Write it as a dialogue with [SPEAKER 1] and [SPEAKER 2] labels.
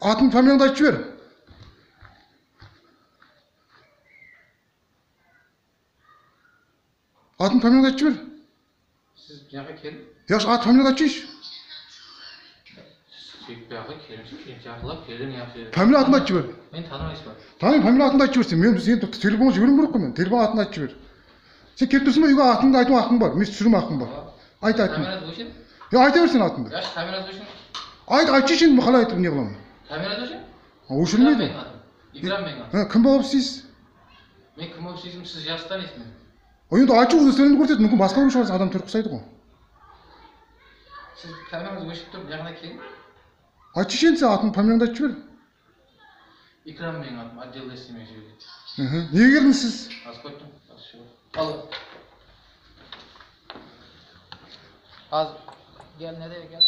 [SPEAKER 1] Atın familiyanı da ver. Atın familiyanı da ver.
[SPEAKER 2] Siz yoqqa keling.
[SPEAKER 1] Yaş at
[SPEAKER 2] chaqirlab keling yaxshi.
[SPEAKER 1] Familiya atını açıp ver.
[SPEAKER 2] Meni tanimaysizmi?
[SPEAKER 1] Tanıyım familiya atını da açıp versin. Men sen telefonu jibrim bırak men. Telefon atını açıp ver. Sen kelip dursun uyga atını da aytma hakkın var. Mes sürüm hakkın var. Ayt ayt.
[SPEAKER 2] Kamerada o'shin?
[SPEAKER 1] Ya ayta versin atını da.
[SPEAKER 2] Yosh kamerada o'shin?
[SPEAKER 1] Ayt aytçı için bu hala aytıp ne kılamın.
[SPEAKER 2] Kamerada o'shin?
[SPEAKER 1] Ha oşulmaydı.
[SPEAKER 2] Ikram menga.
[SPEAKER 1] Ha kim болып siz?
[SPEAKER 2] Men kim bo'lsizmi siz yaxshi taniysizmi?
[SPEAKER 1] Oyunda açı uzun көрсетеді мүмкін басқа біреу шығарса адам түріп ұқсайды ғой
[SPEAKER 2] Siz kamerangiz o'chib turib yaqinga keling.
[SPEAKER 1] айтшы сен сен атын фамилияңды айтып жібер
[SPEAKER 2] Ikram menga adım. Отделда isteymek üzere.
[SPEAKER 1] Мхм. неге келдіңіз сіз
[SPEAKER 2] Az koydum. Az şu. Al. Az. Gel nereye gel?